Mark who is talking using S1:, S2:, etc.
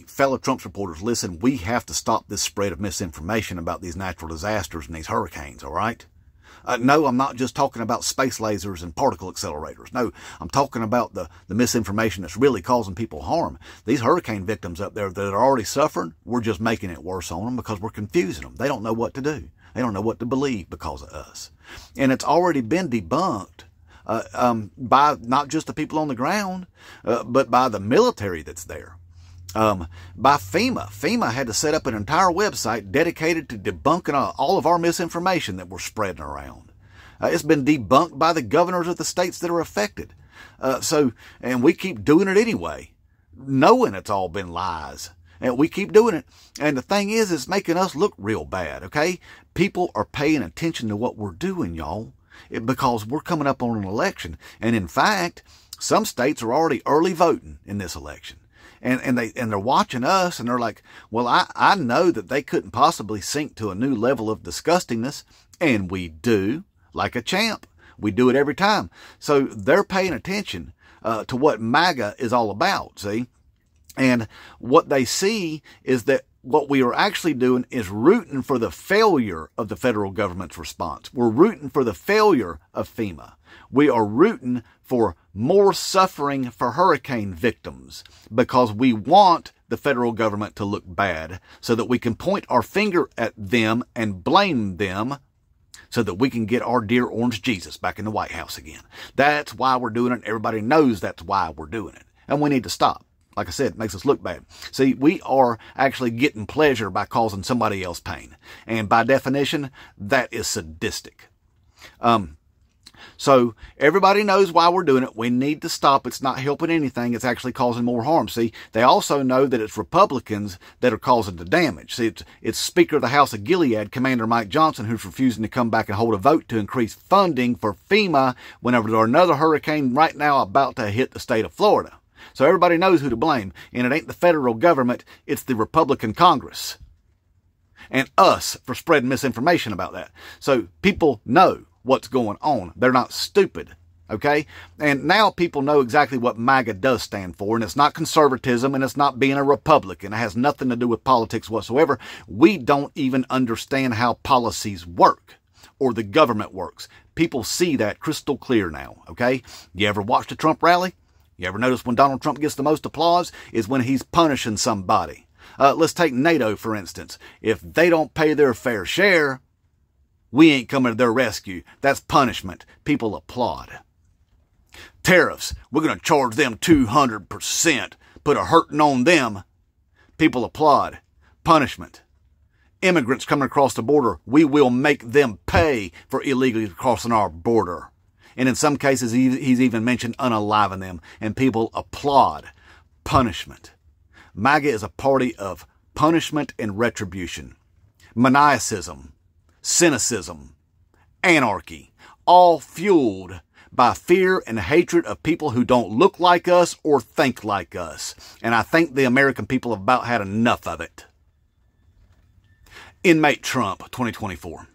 S1: fellow Trump supporters, listen, we have to stop this spread of misinformation about these natural disasters and these hurricanes, all right? Uh, no, I'm not just talking about space lasers and particle accelerators. No, I'm talking about the, the misinformation that's really causing people harm. These hurricane victims up there that are already suffering, we're just making it worse on them because we're confusing them. They don't know what to do. They don't know what to believe because of us. And it's already been debunked uh, um, by not just the people on the ground, uh, but by the military that's there um, by FEMA. FEMA had to set up an entire website dedicated to debunking all of our misinformation that we're spreading around. Uh, it's been debunked by the governors of the states that are affected. Uh, so, and we keep doing it anyway, knowing it's all been lies. And we keep doing it. And the thing is, it's making us look real bad, okay? People are paying attention to what we're doing, y'all, because we're coming up on an election. And in fact, some states are already early voting in this election and, and they and they're watching us and they're like, well, I, I know that they couldn't possibly sink to a new level of disgustingness, and we do, like a champ. We do it every time. So they're paying attention uh, to what MAGA is all about, see? And what they see is that what we are actually doing is rooting for the failure of the federal government's response. We're rooting for the failure of FEMA. We are rooting for more suffering for hurricane victims because we want the federal government to look bad so that we can point our finger at them and blame them so that we can get our dear orange Jesus back in the White House again. That's why we're doing it. Everybody knows that's why we're doing it. And we need to stop. Like I said, it makes us look bad. See, we are actually getting pleasure by causing somebody else pain. And by definition, that is sadistic. Um, so everybody knows why we're doing it. We need to stop. It's not helping anything. It's actually causing more harm. See, they also know that it's Republicans that are causing the damage. See, it's, it's Speaker of the House of Gilead, Commander Mike Johnson, who's refusing to come back and hold a vote to increase funding for FEMA whenever there's another hurricane right now about to hit the state of Florida. So everybody knows who to blame. And it ain't the federal government, it's the Republican Congress. And us for spreading misinformation about that. So people know what's going on. They're not stupid. Okay? And now people know exactly what MAGA does stand for, and it's not conservatism and it's not being a Republican. It has nothing to do with politics whatsoever. We don't even understand how policies work or the government works. People see that crystal clear now. Okay? You ever watched a Trump rally? You ever notice when Donald Trump gets the most applause is when he's punishing somebody. Uh, let's take NATO, for instance. If they don't pay their fair share, we ain't coming to their rescue. That's punishment. People applaud. Tariffs. We're going to charge them 200%. Put a hurting on them. People applaud. Punishment. Immigrants coming across the border. We will make them pay for illegally crossing our border. And in some cases, he's even mentioned unaliving them. And people applaud. Punishment. MAGA is a party of punishment and retribution. Maniacism cynicism, anarchy, all fueled by fear and hatred of people who don't look like us or think like us. And I think the American people have about had enough of it. Inmate Trump 2024.